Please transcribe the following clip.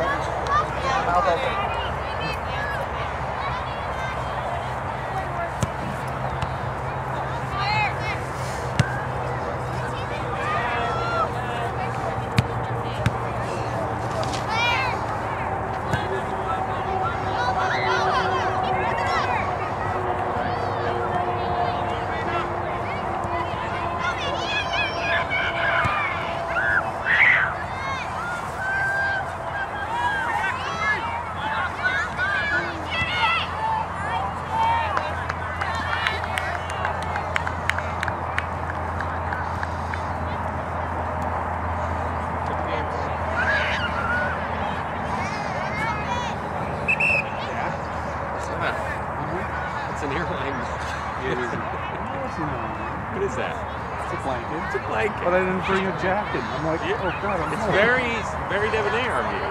Mouth open. jacket. I'm like, oh god, I'm It's very, very debonair of you.